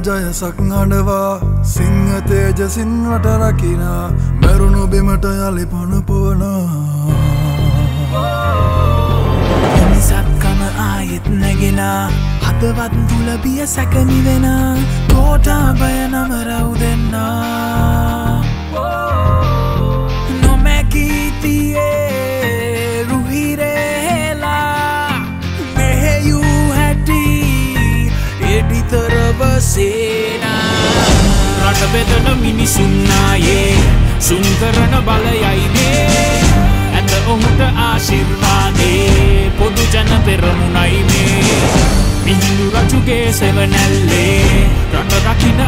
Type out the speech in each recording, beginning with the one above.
ජයසක් අඩවා සිංහ තේජසින් රටරකිනා මැරුණු බිමට යළි පණපුවනා නිසත්කම ආයෙත් නැගෙන හදවත් තුල බිය සැකනිවෙන කෝටාබය නම රැව් සේනා රට බෙදන මිනිසුන්නායේ සුන්කරන බලයයිනේ. ඇත ඔහුට ආශිර්වාදේ පොදු ජන පෙරමුණයිනේ. මිහිඳු රජුගේ සෙවනැල්ලේ රට රකින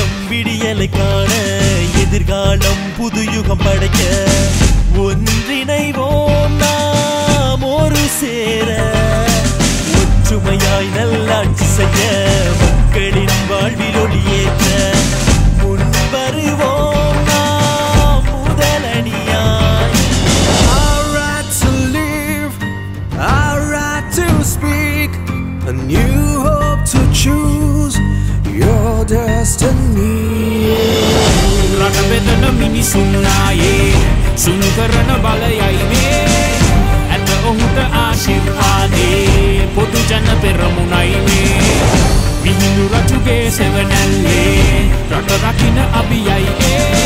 விடியலை காண எதிர்காலம் புது யுகம் படைக்க. ஒன்றிணைவோம் நாம் ஒரு சேர. ஒற்றுமையாய் நல்லாட்சி செய்ய மக்களின் வாழ்வில் ஒளியேற்ற. முன்வருவோம் நாம் முதலணியாய். Our right to live, our right to speak, a new hope to choose. Your destiny. රට බෙදන මිනිසුන්නායේ සුන්කරන බලයයිනේ ඇත ඔහුට ආශිර්වාදේ පොදු ජන පෙරමුණයිනේ මිහිඳු රජුගේ සෙවනැල්ලේ රට රකින අභියයි